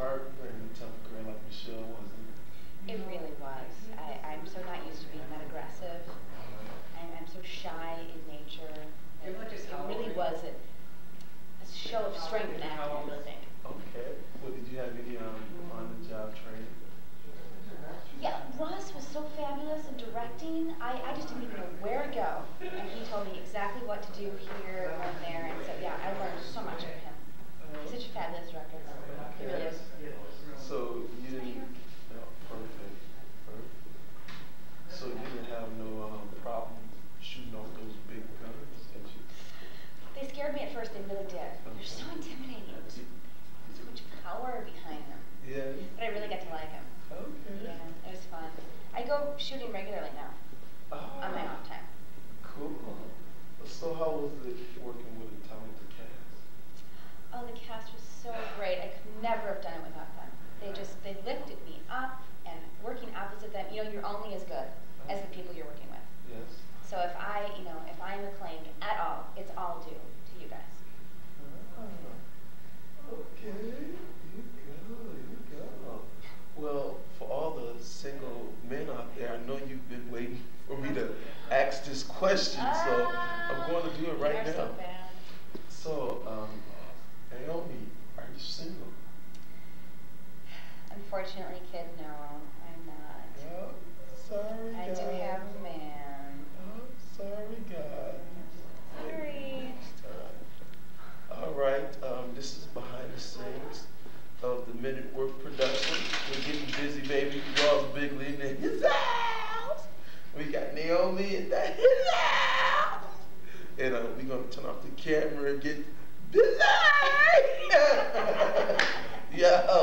tough like Michelle was? it? Really was. I, I'm so not used to being that aggressive. I'm, I'm so shy in nature. It, it really was a, a show of strength now, I think. go shooting regularly now. Question, so I'm going to do it right now. so. So, um, Naomi, are you single? Unfortunately, kid, no, I'm not. Oh, sorry, I God. do have a man. Oh, sorry, God. Sorry. All right, um, this is behind the scenes of the Men at Work production. We're getting busy, baby. Ross Bigley in his house. We got Naomi his house and uh, we're gonna turn off the camera and get Billy. yeah. Uh,